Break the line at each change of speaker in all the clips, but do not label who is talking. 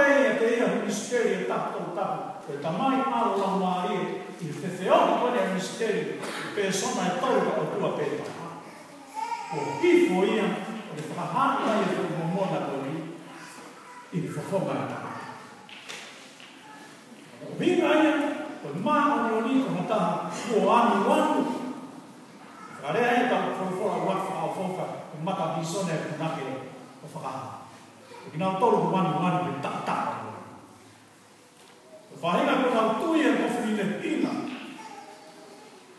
pei e te ia ministeri e tātou tāpu. E tamai ala mā i e, i te te o kone a ministeri, pe e sona e tau ka tua pei taha. O kifo ia, o te whakahanga i e te momona kori, i te whakonga e taha. O vinga ia, o te mā o ni o ni ka mataha, o anu wanu. Ka rea e tāpu fōfora wakwha o fōfora, o mata bīsone e kunake o whakahanga. I nga tolu ku wanu wanu e ta ta. Whahinga ku nga tui e kofi ne ina.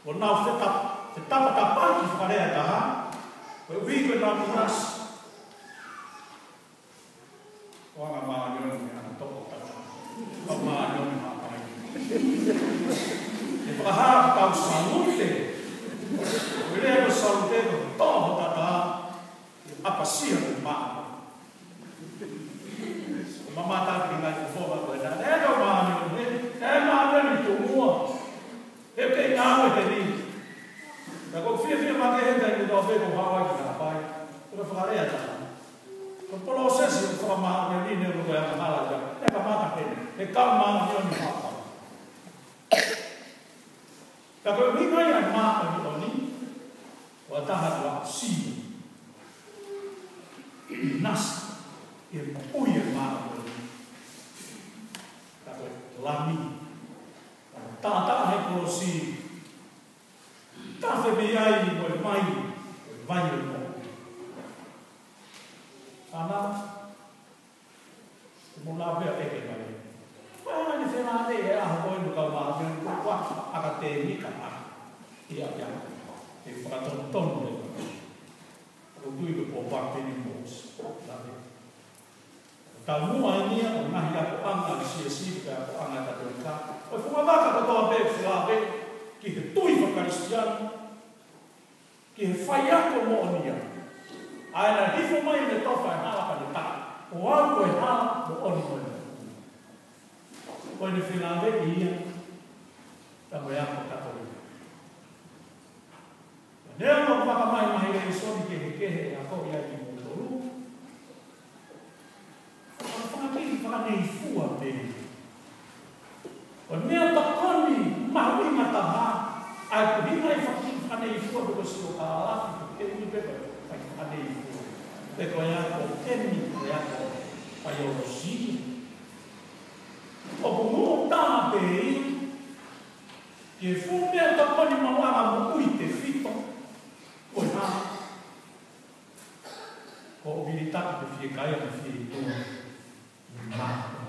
O nga feta, feta pata pati whareha ta ha. O i wiko nga kuras. O anga maa yonu ni anga toko tatu. O maa yonu maa pai. E paha kau salute. O i rea kau salute no toho tata. Apasia ku maa maa. Ka whakarea tā. Ka polo sesi o whaka maha me line o koe anga hala ta. E ka mata kene. E ka maha me oni maha. Ka koe minga ia maha me oni. O taha tua si. Nas. E puia maha me oni. Ka koe lami. Tātā hei polo si. Tāwhe me ai mo e mai. O e vai o ama mulawe a peke ya mai. Wai ni whena ya, ane e aho koe no kau maha me nuku kua aka te di ahi. Ia pia, e whakatonu tonu e kua. O tui ko pōpā pini mōs. Lawe. Ta mua e nia o nahi a ko kita ni sie poi de finale via, trabalhar tá com é a Católica. Nel non va mai mai i soldi che che a poi ai mondo lu. Ma fa che li fa nei fu a te. O mea takoni ma ui mata ha. Ai kuni mai fa che fa nei fu a dove si lo porque che mi pepe fa che fa nei fu. Pe ko ya ko temi ko ya ko pa yo militare pe fiecare, pe fiecare, un mare.